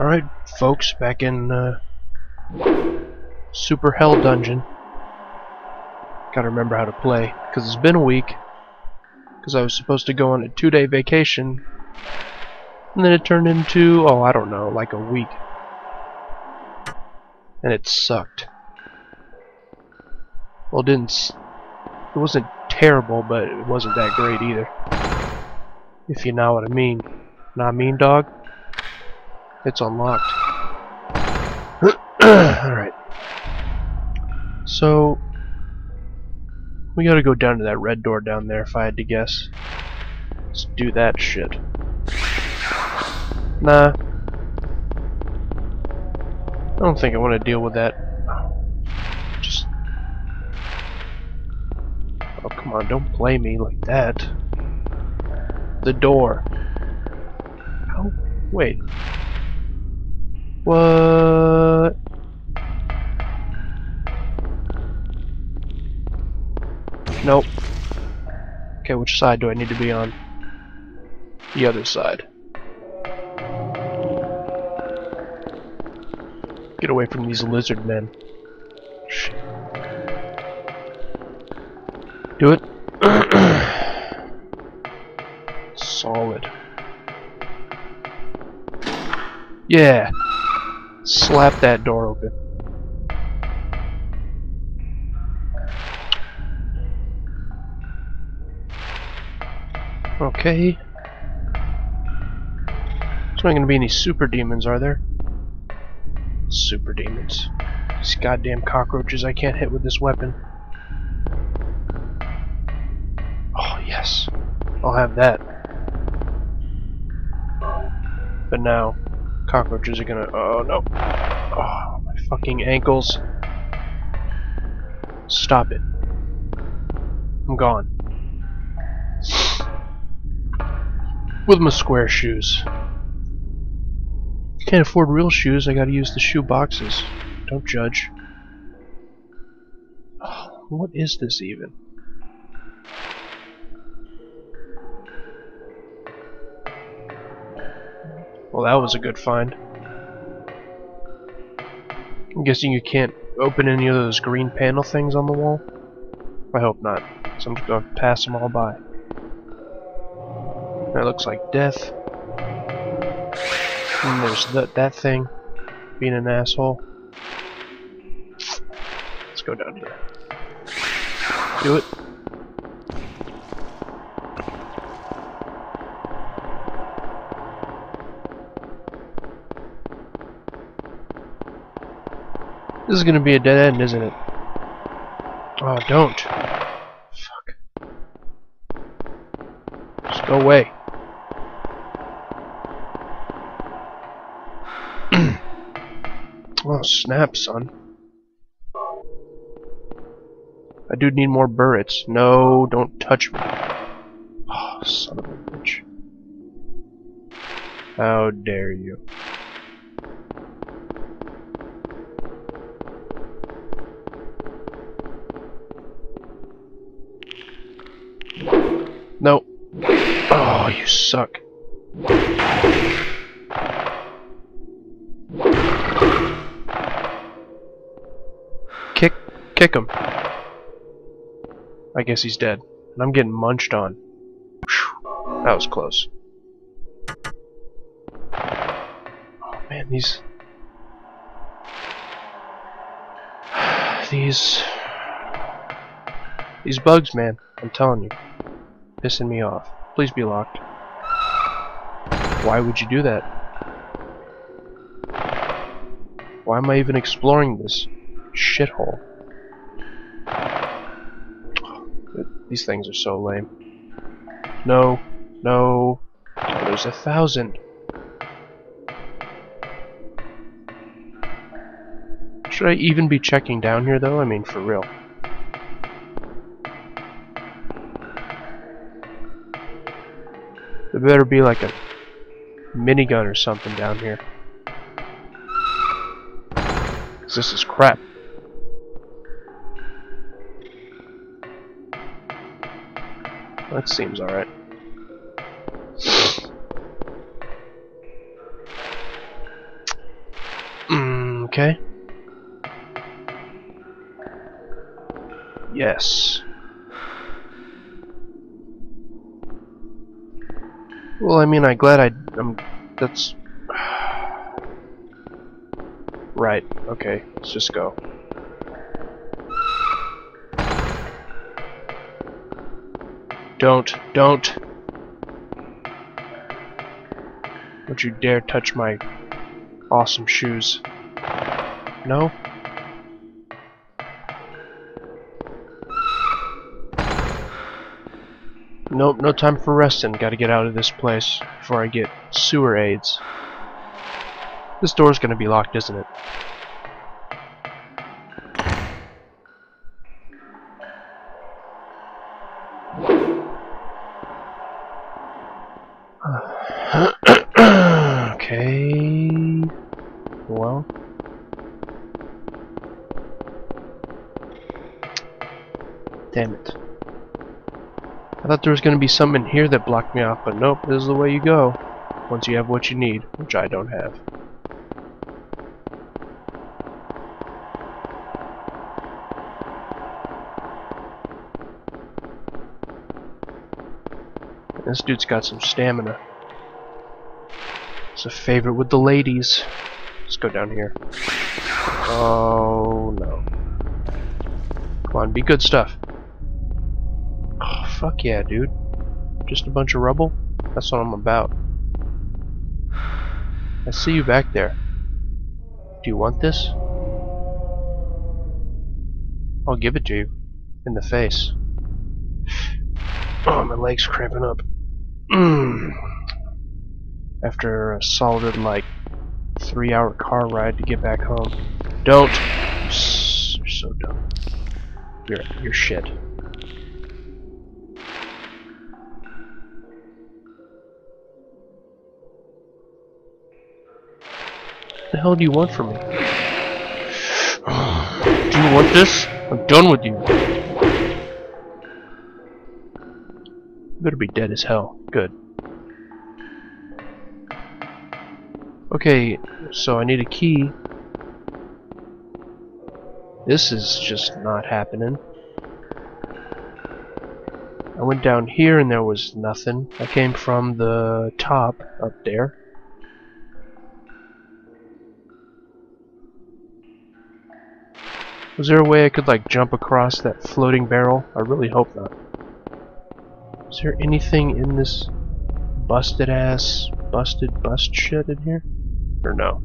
Alright, folks, back in uh, Super Hell Dungeon. Gotta remember how to play, because it's been a week. Because I was supposed to go on a two day vacation, and then it turned into, oh, I don't know, like a week. And it sucked. Well, it didn't. It wasn't terrible, but it wasn't that great either. If you know what I mean. Not mean, dog? It's unlocked. Alright. So, we gotta go down to that red door down there if I had to guess. Let's do that shit. Nah. I don't think I want to deal with that. Just. Oh, come on, don't play me like that. The door. How? Wait. What? Nope. Okay, which side do I need to be on? The other side. Get away from these lizard men. Do it. Solid. Yeah. Slap that door open. Okay. There's not gonna be any super demons, are there? Super demons. These goddamn cockroaches I can't hit with this weapon. Oh, yes. I'll have that. But now, cockroaches are gonna. Oh, no. Oh, my fucking ankles. Stop it. I'm gone. With my square shoes. Can't afford real shoes, I gotta use the shoe boxes. Don't judge. Oh, what is this even? Well, that was a good find. I'm guessing you can't open any of those green panel things on the wall? I hope not. So I'm just gonna pass them all by. That looks like death. And there's that that thing being an asshole. Let's go down here. Do it. This is gonna be a dead end, isn't it? Oh, don't. Fuck. Just go away. oh, snap, son. I do need more burrets. No, don't touch me. Oh, son of a bitch. How dare you. No. Oh, you suck. Kick, kick him. I guess he's dead. And I'm getting munched on. That was close. Oh man, these... These... These bugs, man. I'm telling you. Pissing me off. Please be locked. Why would you do that? Why am I even exploring this shithole? These things are so lame. No, no. There's a thousand. Should I even be checking down here though? I mean, for real. There better be like a minigun or something down here. Cause this is crap. That seems alright. Mm, okay. Yes. Well, I mean, I'm glad I... I'm... That's... right. Okay. Let's just go. Don't. Don't. Don't you dare touch my awesome shoes. No? Nope, no time for resting. Gotta get out of this place before I get sewer aids. This door's gonna be locked, isn't it? Thought there was going to be some in here that blocked me off, but nope, this is the way you go. Once you have what you need, which I don't have. This dude's got some stamina. It's a favorite with the ladies. Let's go down here. Oh no. Come on, be good stuff. Fuck yeah, dude. Just a bunch of rubble? That's what I'm about. I see you back there. Do you want this? I'll give it to you. In the face. Oh, my leg's cramping up. After a solid, like, three hour car ride to get back home. Don't! You're so dumb. You're, you're shit. The hell do you want from me? do you want this? I'm done with you. You better be dead as hell. Good. Okay, so I need a key. This is just not happening. I went down here and there was nothing. I came from the top up there. Was there a way I could like jump across that floating barrel? I really hope not. Is there anything in this busted ass, busted bust shit in here? Or no?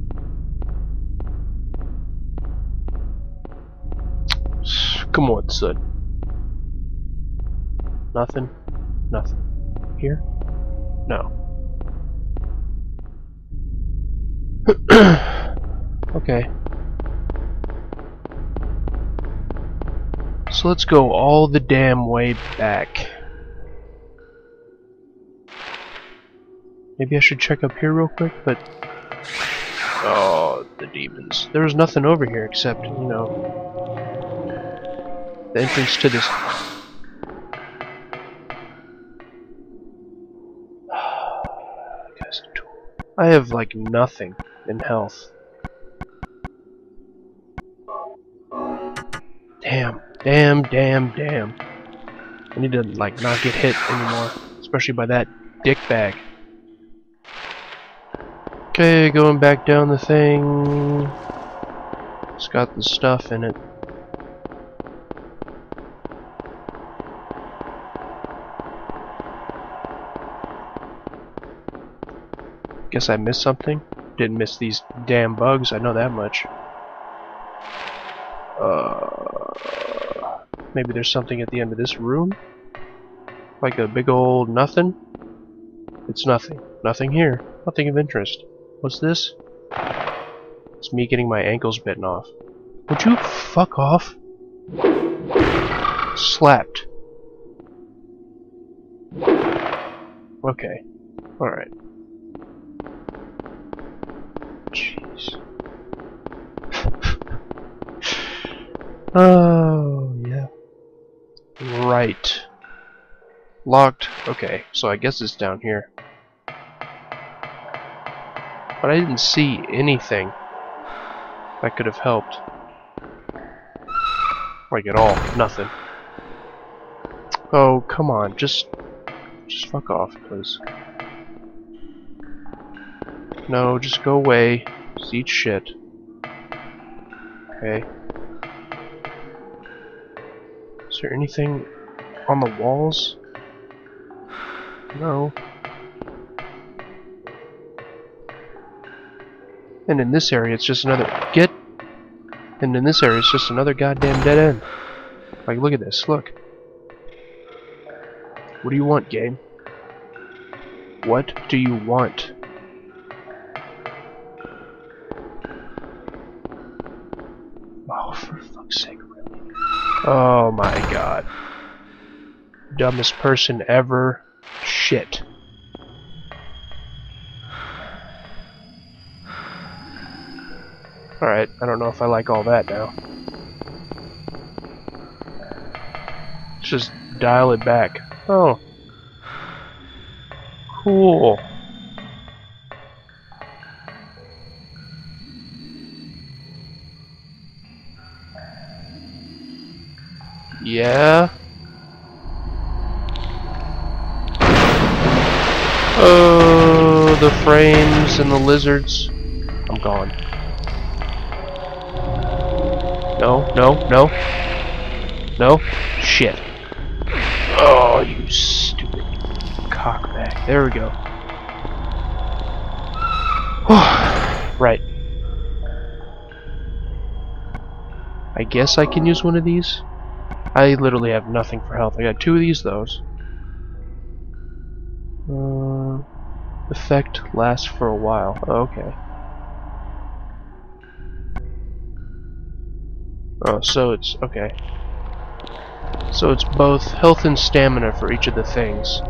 Come on, son. Nothing? Nothing. Here? No. okay. So let's go all the damn way back. Maybe I should check up here real quick, but... Oh, the demons. There was nothing over here except, you know... The entrance to this... I have, like, nothing in health. Damn. Damn, damn, damn. I need to, like, not get hit anymore. Especially by that dick bag. Okay, going back down the thing. It's got the stuff in it. Guess I missed something? Didn't miss these damn bugs, I know that much. Uh, maybe there's something at the end of this room? Like a big old nothing? It's nothing. Nothing here. Nothing of interest. What's this? It's me getting my ankles bitten off. Would you fuck off? Slapped. Okay. Alright. Jeez. oh. Right. Locked. Okay, so I guess it's down here. But I didn't see anything. That could have helped. Like at all. Nothing. Oh, come on. Just... Just fuck off, please. No, just go away. Just eat shit. Okay. Is there anything on the walls? No. And in this area, it's just another... Get! And in this area, it's just another goddamn dead end. Like, look at this. Look. What do you want, game? What do you want? Oh, for fuck's sake, really? Oh my god. Dumbest person ever. Shit. Alright, I don't know if I like all that now. Let's just dial it back. Oh. Cool. Yeah. Oh, the frames and the lizards. I'm gone. No, no, no. No. Shit. Oh, you stupid cockbag. There we go. right. I guess I can use one of these. I literally have nothing for health. I got two of these, those. Uh, effect lasts for a while. Okay. Oh, so it's okay. So it's both health and stamina for each of the things.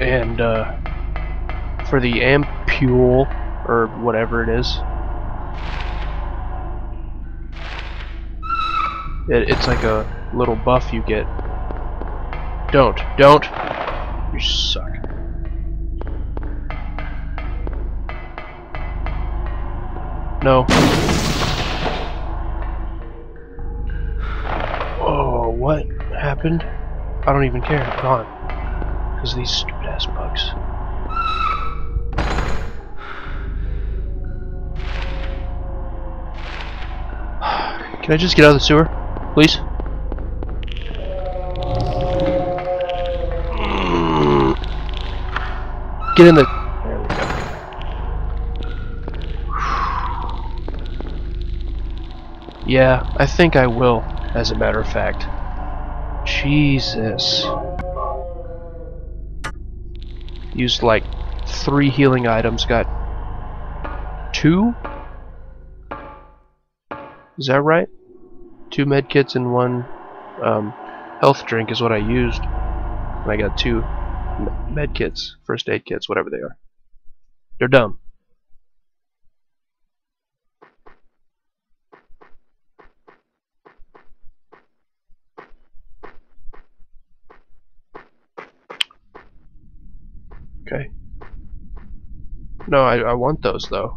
And uh, for the ampule or whatever it is, it, it's like a little buff you get. Don't, don't. You suck. No. Oh, what happened? I don't even care. I'm gone. Because of these stupid ass bugs. Can I just get out of the sewer? Please? Get in the... Yeah, I think I will, as a matter of fact. Jesus. Used like three healing items, got two? Is that right? Two medkits and one um, health drink is what I used. And I got two med kits, first aid kits, whatever they are. They're dumb. Okay. No, I, I want those though.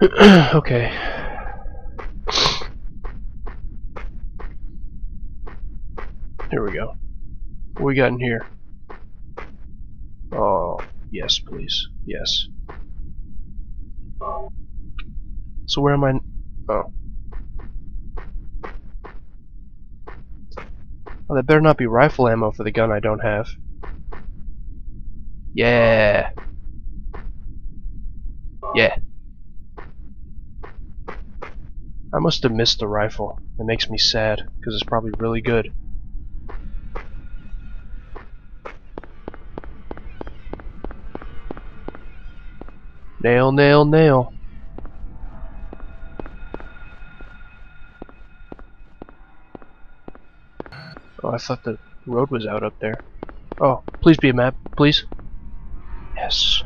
okay. Here we go. What we got in here? Oh, yes, please. Yes. So where am I? Oh. Oh, that better not be rifle ammo for the gun I don't have. Yeah. Yeah. I must have missed the rifle. It makes me sad, because it's probably really good. Nail, nail, nail. I thought the road was out up there. Oh, please be a map, please. Yes.